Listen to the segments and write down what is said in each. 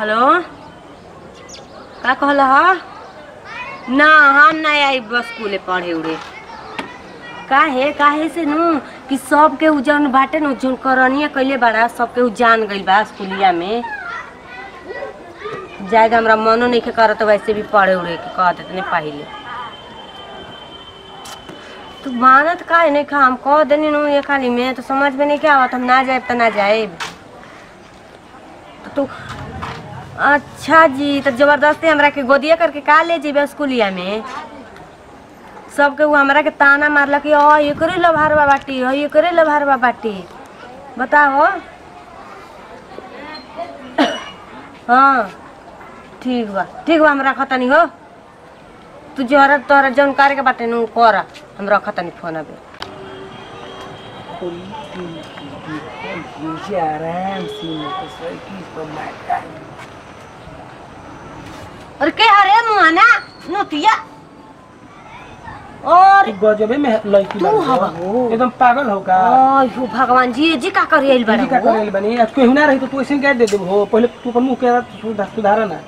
Hello का कहल ना, हम नहीं आई स्कूले पढ़े उड़े। काहे? काहे से नु? कि सबके उ जौन बाटे नु, जौन करनिया कइले बाड़ा, सबके उ जान गइल बा स्कूलिया में। जाएगा हमरा मनो नहीं के करत वैसे भी पढ़े उड़े के कह देते नहीं पहिले। तू मानत काहे नहीं खा हम कह देनी नु, ये खाली में तो समझ में नहीं के आवत, हम ना जाए तो ना जाए तो तू अच्छा जी तो ज़बरदस्ती हमरा के गोदिया करके का ले जेबे स्कूलिया में सबके वो हमरा के ताना मारला कि ओ एकरे लभारवा बाटी ओ एकरे लभारवा बाटी बताओ हाँ ठीक बा ठीक बा हम रखतनी हो तू जरा तोरा जौन करे के बाटे नु कर हम रखतनी फ़ोन अबे आराम से मोटरसाइकिल पर मारता अरे के हरे मुआना नोतिया। और गजबे में लड़की तू हवा। हो। एकदम पागल हो का। ओ भगवान जी जी का करियल दीदी का बड़ा करेल बनी। आज कोई ना रही तो तू ऐसे क्या दे दे हो। पहले तू अपन मुँह के सुधार ना।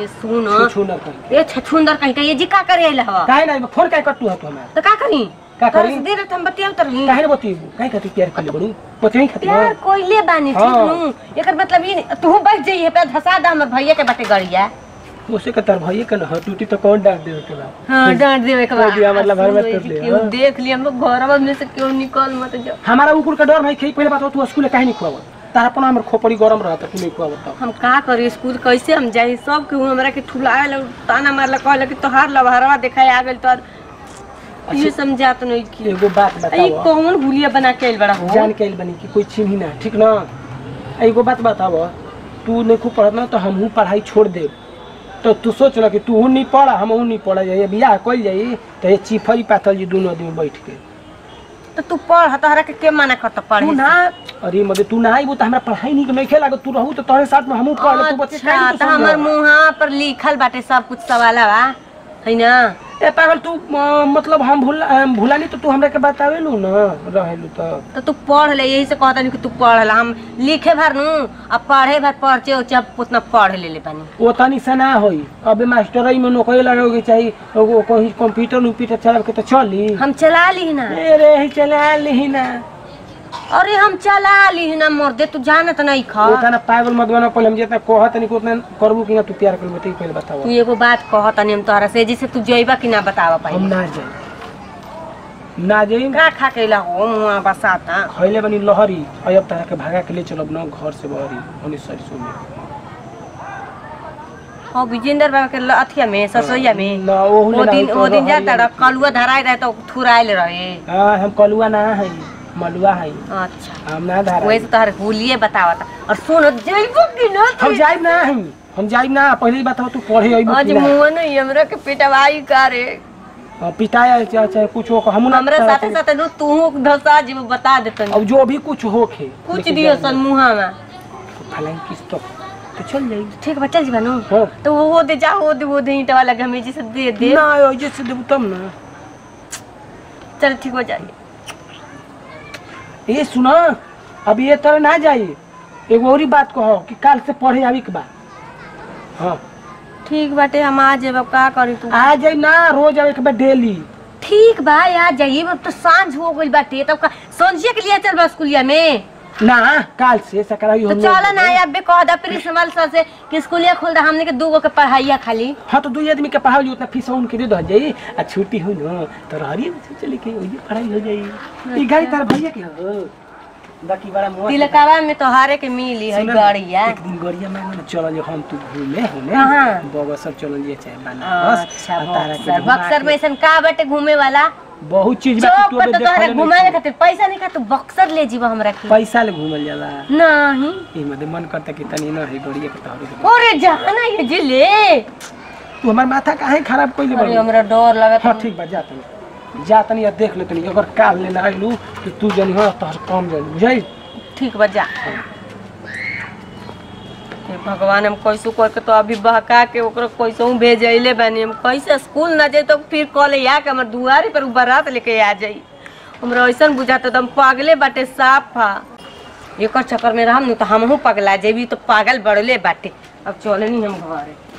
ये सुन। छू छू ना कर। ये छछुंदर कहीं का ये जी का करियल हवा। काहे ना फ़ोन काहे कटू है तू हमार? तो का करी? का करी? दे रहे हम बतिया उतर रही काहे ना बतीबू काहे खातिर प्यार कर ले बड़ू बतियाई खातिर प्यार कोइले बानी ठीक हाँ। नु। एकर मतलब ये तू बैठ जाइए पे धसा दा हमर भैया के बाटे गड़िया उसे के तर भइए के ना टूटी तो कौन डांट देवे के बा हाँ डांट देवे के कोई दिया मतलब घर में कर ले, क्यों हाँ। देख लिया? हम घरवा में से क्यों निकल मत जा हमारा ऊपर का डर नहीं खई पहले बात तू स्कूल काहे नहीं खुआव तारा अपन हमर खोपड़ी गरम रहता तू नहीं खुआव तब हम का करी स्कूल? कैसे हम जाई सब के हमरा के ठुलाए लग ताना मारला कहला कि तोहार लवहरवा देखाए आ गेल तोर ये समझात नहीं की। एगो बात बताओ। कौन भूलिया बना के आइल बड़ा हो? जान के आइल बनी कि कोई चिन्ही ना ठीक ना? एगो बात बताव तू नहीं खूब पढ़त ना तो हमहू पढ़ाई छोड़ दे तो तू सोच ना कि तू नहीं पढ़ा हमहू नहीं पढ़ा जाइए बियाह कल जाइए तो ये चिफरी पाथल जी दोनों आदमी बैठ के तो तू पढ़ तोहरा के के मना करत पढ़ तू ना अरे मदे तू ना आईबू तो हमरा पढ़ाई नहीं नहीं खेला तू रहू तो तोहरे साथ में हमहू पढ़ ले, तू बच्चे काहे तो तू हमर? मुहा पर लिखल बाटे सब कुछ सवाल बा है ना? ए पागल तू मतलब हम भूला नहीं तो तू हमरा के बतावे लू ना रहेलू तो। तो तू पढ़ ले यही से कहता नहीं कि तू पढ़ ला हम लिखे भर नू अब पढ़े भर पढ़चे उच्चा उतना पढ़ ले ले पानी। वो तनी से ना होई अबे मास्टर में नौकरी लगाओगे चाहिए वो कोई कंप्यूटर उम्प्यूटर चला के तो चली। हम चला ली ना। अरे ही चला ली ना। अरे हम चला ली ना मर्दे तू जानत नहीं खा। वो तना पागल मत बना पहले हम जितना कहत नहीं उतना करबू कि ना तू प्यार करबू तो पहले बताओ। तू एगो बात कहत नहीं हम तोहरा से जिसे तू जइबा कि ना बतावा हम ना जाई ना जाई का खा के ला हो मुआ बसाता खैले बनी लहरी और अब तरह के भागा के ले चलब ना घर से बहरी होनी सरसों में हो विजेंद्र बाबा के अथिया में ससोइया में। ना ओहु वो दिन वो दिन जाता कलुआ धराए रहे तो थुराइल रहे। हाँ हम कलुआ ना है। मलुआ है। अच्छा। हम ना धारा। वैसे तोहर हुलिये बतावता। और सुन जइबो कि ना हम जाइब ना हम। हम जाइब ना। पहले ही बताओ तू पढ़े अइबू आज कि ना? हमरा के पिटवाई करे। हाँ, पिटाया चाहे चाहे कुछ हो हम हमरा साथे साथे नु तू धसा जीव बता देतन। अब जो भी कुछ होखे कुछ दियो सन। मुहा में। फलाइन किस तो तो चल जाई। ठीक बा चल जीवा नु। हाँ। तो वो दे जा वो दे वो दे ईंट वाला गमे जी से दे दे। ना यो जैसे देबू तब ना। चल ठीक हो जाए। ये सुना। अब ये तरह ना जाइए एगो और ही बात कहो कि कल से पढ़े आवी के बाद हाँ। ठीक बाटे हम आ जाए का करी तू? आ जाए ना रोज आवे के बाद डेली। ठीक बा आ जाइए अब तो साँझ हो गई बाटे तब का संझिया के लिए चल बा स्कूलिया में। ना काल से सकराई तो चल ना अब भी कह दा प्रिंसिपल सर से कि स्कूलिया खोल दा हमने के दूगो के पढ़ाइया खाली। हाँ तो दू आदमी के पढ़ाई उतना फ़ीस उनके दे दो जाई आ छुट्टी हो ना तो रहरी चले के वही पढ़ाई हो जाई। ई गाड़ी तार भैया के हो। बाकी बड़ा मोह तिलकावा में तो हारे के मिली है सुना, गड़िया एक दिन गरिया मांगे ना चल जो हम तू घूमे होने। कहाँ? बगल सब चल जे चाहे बनारस अच्छा आ तारा के बक्सर में ऐसन का बाटे घूमे वाला? बहुत चीज़ चौक पर तो तोहरा देखले खातिर पैसा नहीं का बक्सर ले जीवा हमरा के। पैसा ले घूमल जाला। नहीं। ई मदे मन करता कि तनी ना है गरिया के तोहरे के। जाना ये जी ले तू हमार माथा काहे खराब कइले अरे बाड़ी? हमरा डर लगत हाँ ठीक बा जा तनी। जा तनी आ देख ले तनी अगर काल लेना आइलू तो तू जनी हो तोहर काम जाई बुझाई? ठीक बा जा। भगवान, हम कैसो करके तो अभी बहका के कैसो भेजैले बानी? हम कैसे स्कूल ना जाए तो फिर कल आके के हमर दुआरे पर बरात लेके आ जाई। हमरा बुझाते बुझाता हम पागले बाटे, साफ़। हा एक चक्कर में रहम न तो पगला जेबी तो पागल बड़ले बाटे। अब चलनी हम घरे।